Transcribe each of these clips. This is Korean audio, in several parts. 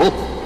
Oh.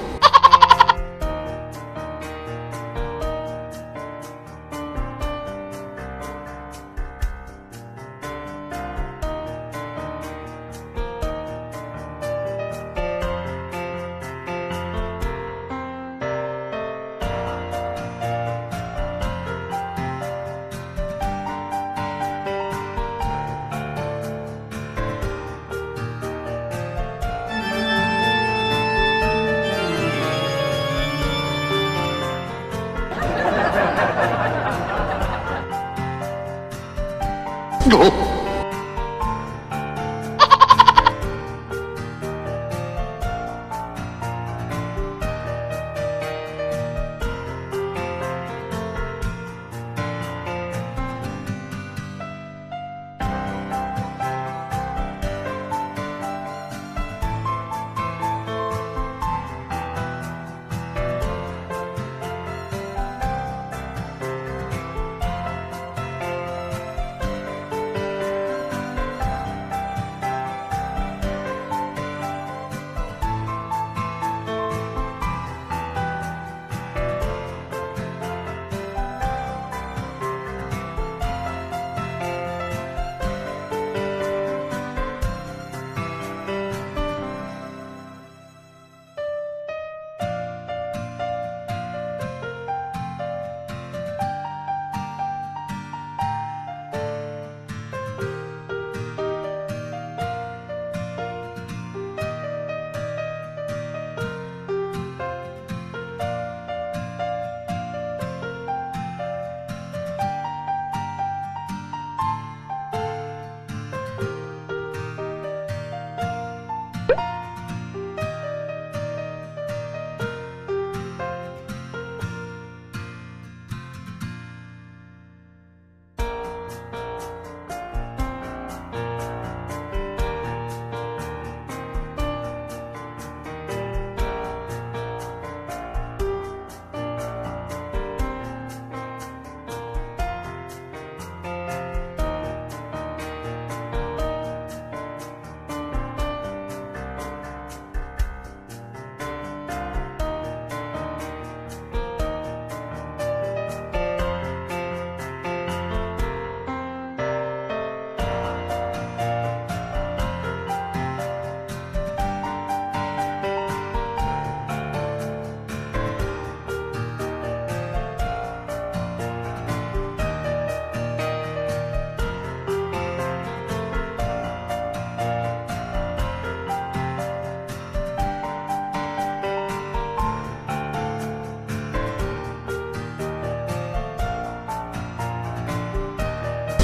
handle.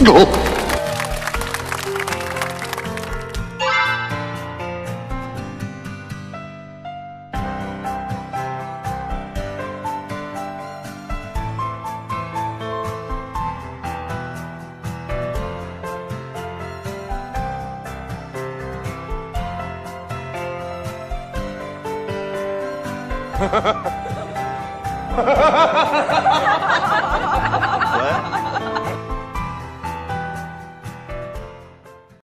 너. Ha ha ha ha ha!